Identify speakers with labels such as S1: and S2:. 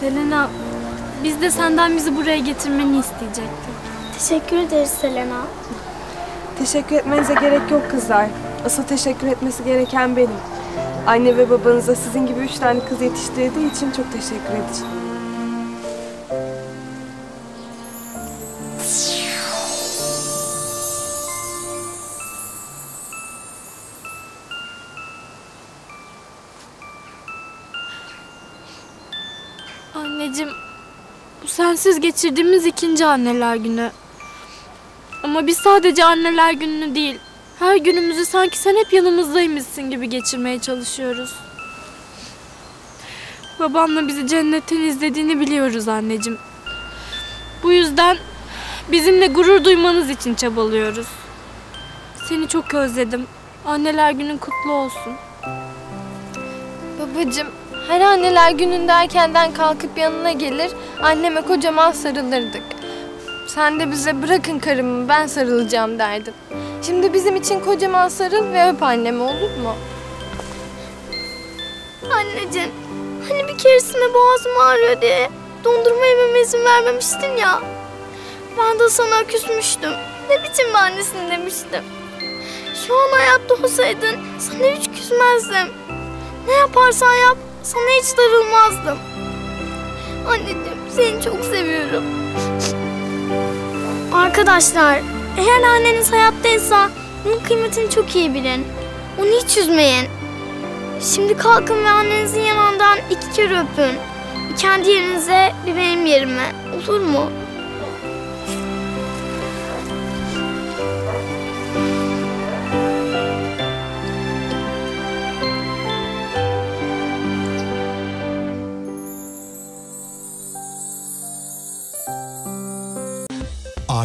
S1: Selena, biz de senden bizi buraya getirmeni isteyecektik.
S2: Teşekkür ederiz Selena.
S3: Teşekkür etmenize gerek yok kızlar. Asıl teşekkür etmesi gereken benim. Anne ve babanıza sizin gibi üç tane kız yetiştirdiği için çok teşekkür edeceğim.
S1: Anneciğim, bu sensiz geçirdiğimiz ikinci anneler günü. Ama biz sadece anneler gününü değil, her günümüzü sanki sen hep yanımızdaymışsın gibi geçirmeye çalışıyoruz. Babamla bizi cennetten izlediğini biliyoruz anneciğim. Bu yüzden bizimle gurur duymanız için çabalıyoruz. Seni çok özledim. Anneler günün kutlu olsun.
S4: Babacım, her anneler gününde erkenden kalkıp yanına gelir, anneme kocaman sarılırdık. Sen de bize bırakın karımı ben sarılacağım derdin. Şimdi bizim için kocaman sarıl ve öp annemi olur mu?
S2: Anneciğim, hani bir keresinde boğazım ağrıyor diye dondurma yememe izin vermemiştin ya. Ben de sana küsmüştüm. Ne biçim bir annesin demiştim. Şu an hayatta olsaydın sana hiç küsmezdim. Ne yaparsan yap sana hiç darılmazdım. Anneciğim seni çok seviyorum. Arkadaşlar eğer anneniz hayattaysa bunun kıymetini çok iyi bilin. Onu hiç üzmeyin. Şimdi kalkın ve annenizin yanından iki kere öpün. Bir kendi yerinize bir benim yerime. Olur mu?